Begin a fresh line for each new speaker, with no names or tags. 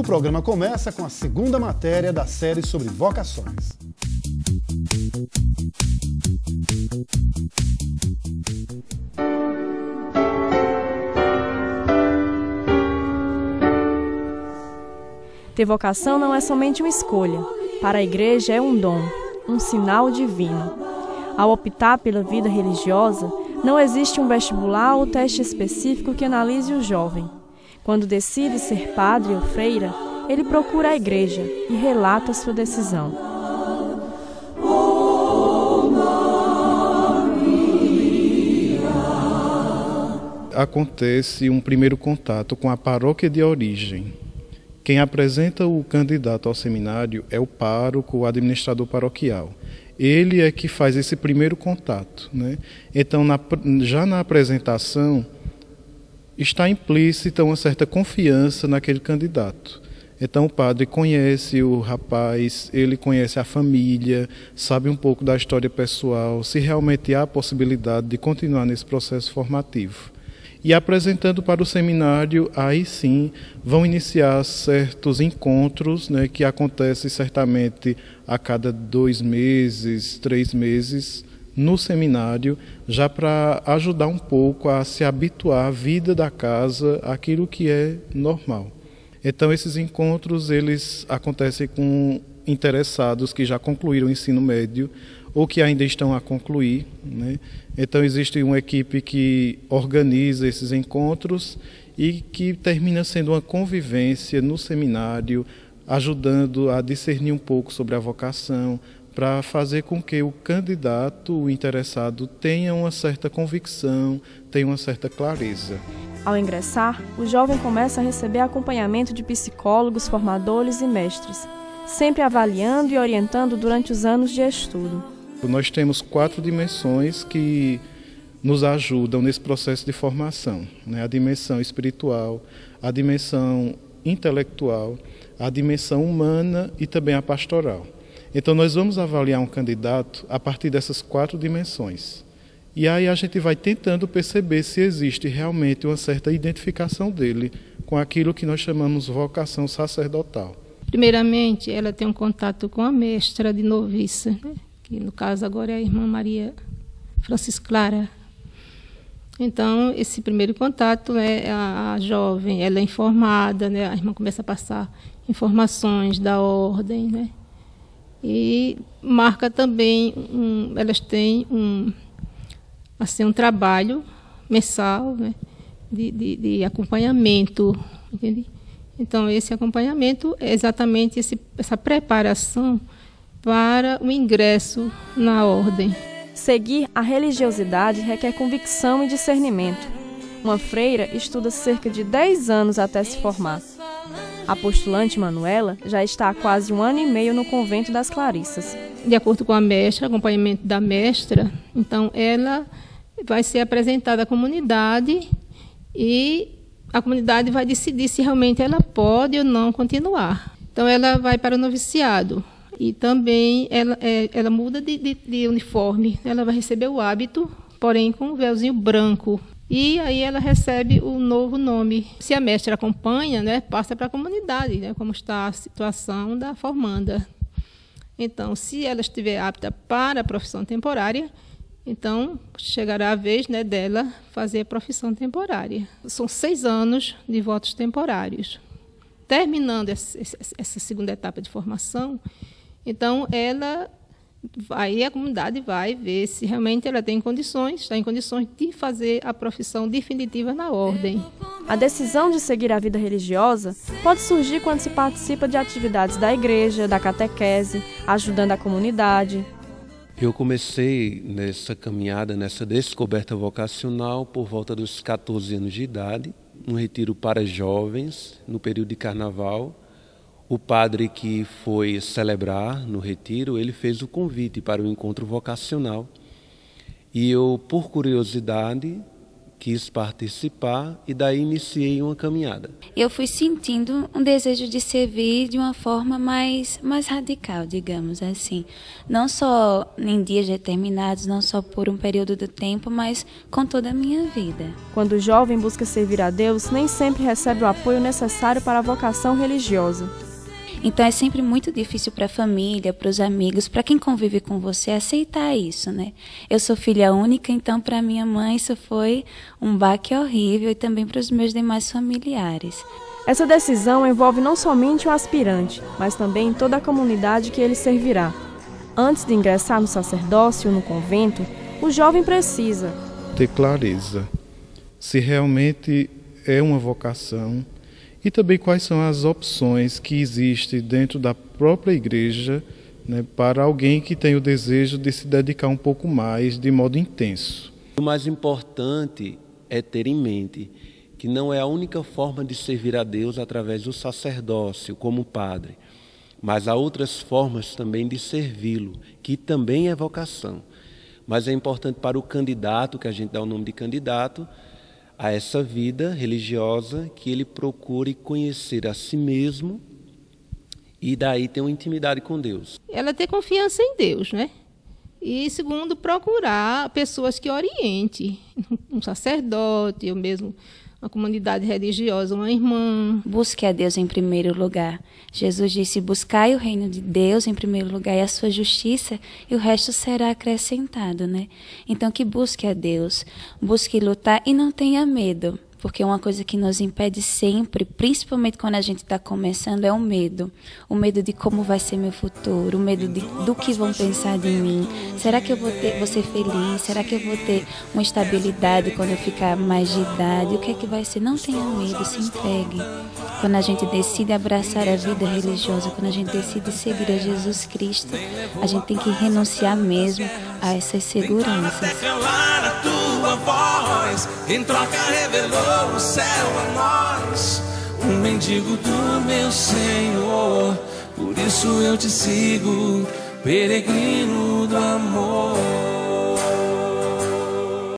O programa começa com a segunda matéria da série sobre vocações.
Ter vocação não é somente uma escolha. Para a igreja é um dom, um sinal divino. Ao optar pela vida religiosa, não existe um vestibular ou teste específico que analise o jovem. Quando decide ser padre ou freira, ele procura a igreja e relata sua decisão.
Acontece um primeiro contato com a paróquia de origem. Quem apresenta o candidato ao seminário é o pároco, o administrador paroquial. Ele é que faz esse primeiro contato. Né? Então, na, já na apresentação, está implícita uma certa confiança naquele candidato. Então o padre conhece o rapaz, ele conhece a família, sabe um pouco da história pessoal, se realmente há a possibilidade de continuar nesse processo formativo. E apresentando para o seminário, aí sim vão iniciar certos encontros, né, que acontecem certamente a cada dois meses, três meses, no seminário, já para ajudar um pouco a se habituar à vida da casa, aquilo que é normal. Então esses encontros eles acontecem com interessados que já concluíram o ensino médio ou que ainda estão a concluir. Né? Então existe uma equipe que organiza esses encontros e que termina sendo uma convivência no seminário, ajudando a discernir um pouco sobre a vocação, para fazer com que o candidato, o interessado, tenha uma certa convicção, tenha uma certa clareza.
Ao ingressar, o jovem começa a receber acompanhamento de psicólogos, formadores e mestres, sempre avaliando e orientando durante os anos de estudo.
Nós temos quatro dimensões que nos ajudam nesse processo de formação: né? a dimensão espiritual, a dimensão intelectual, a dimensão humana e também a pastoral. Então, nós vamos avaliar um candidato a partir dessas quatro dimensões. E aí a gente vai tentando perceber se existe realmente uma certa identificação dele com aquilo que nós chamamos vocação sacerdotal.
Primeiramente, ela tem um contato com a mestra de noviça, né? que no caso agora é a irmã Maria Francis Clara. Então, esse primeiro contato, né, a, jovem, ela é informada, né, a irmã começa a passar informações da ordem, né, e marca também, um, elas têm um, assim, um trabalho mensal né, de, de, de acompanhamento, entende? Então, esse acompanhamento é exatamente esse, essa preparação para o ingresso na ordem.
Seguir a religiosidade requer convicção e discernimento. Uma freira estuda cerca de 10 anos até se formar. A postulante Manuela já está há quase um ano e meio no convento das Clarissas.
De acordo com a mestra, acompanhamento da mestra, então ela vai ser apresentada à comunidade e a comunidade vai decidir se realmente ela pode ou não continuar. Então ela vai para o noviciado e também ela, é, ela muda de, de, de uniforme. Ela vai receber o hábito, porém com um véuzinho branco e aí ela recebe o novo nome. Se a mestra acompanha, né, passa para a comunidade, né, como está a situação da formanda. Então, se ela estiver apta para a profissão temporária, então chegará a vez né, dela fazer a profissão temporária. São seis anos de votos temporários. Terminando essa segunda etapa de formação, então ela Aí a comunidade vai ver se realmente ela tem condições, está em condições de fazer a profissão definitiva na ordem.
A decisão de seguir a vida religiosa pode surgir quando se participa de atividades da igreja, da catequese, ajudando a comunidade.
Eu comecei nessa caminhada, nessa descoberta vocacional por volta dos 14 anos de idade, um retiro para jovens no período de carnaval o padre que foi celebrar no retiro, ele fez o convite para o encontro vocacional. E eu, por curiosidade, quis participar e daí iniciei uma caminhada.
Eu fui sentindo um desejo de servir de uma forma mais, mais radical, digamos assim. Não só em dias determinados, não só por um período do tempo, mas com toda a minha vida.
Quando o jovem busca servir a Deus, nem sempre recebe o apoio necessário para a vocação religiosa.
Então é sempre muito difícil para a família, para os amigos, para quem convive com você aceitar isso, né? Eu sou filha única, então para minha mãe isso foi um baque horrível e também para os meus demais familiares.
Essa decisão envolve não somente o aspirante, mas também toda a comunidade que ele servirá. Antes de ingressar no sacerdócio ou no convento, o jovem precisa
ter clareza se realmente é uma vocação e também quais são as opções que existem dentro da própria igreja né, para alguém que tem o desejo de se dedicar um pouco mais de modo intenso.
O mais importante é ter em mente que não é a única forma de servir a Deus através do sacerdócio, como padre, mas há outras formas também de servi-lo, que também é vocação. Mas é importante para o candidato, que a gente dá o nome de candidato, a essa vida religiosa que ele procure conhecer a si mesmo e daí ter uma intimidade com Deus.
Ela ter confiança em Deus, né? E segundo, procurar pessoas que oriente, um sacerdote, ou mesmo uma comunidade religiosa, uma irmã.
Busque a Deus em primeiro lugar. Jesus disse: Buscai o reino de Deus em primeiro lugar e a sua justiça, e o resto será acrescentado, né? Então, que busque a Deus, busque lutar e não tenha medo porque uma coisa que nos impede sempre, principalmente quando a gente está começando, é o medo. O medo de como vai ser meu futuro, o medo de, do que vão pensar de mim. Será que eu vou, ter, vou ser feliz? Será que eu vou ter uma estabilidade quando eu ficar mais de idade? O que é que vai ser? Não tenha medo, se entregue. Quando a gente decide abraçar a vida religiosa, quando a gente decide seguir a Jesus Cristo, a gente tem que renunciar mesmo a essas seguranças
paz. Em troca revelou o céu a nós, um mendigo do meu Senhor. Por isso eu te sigo, peregrino do amor.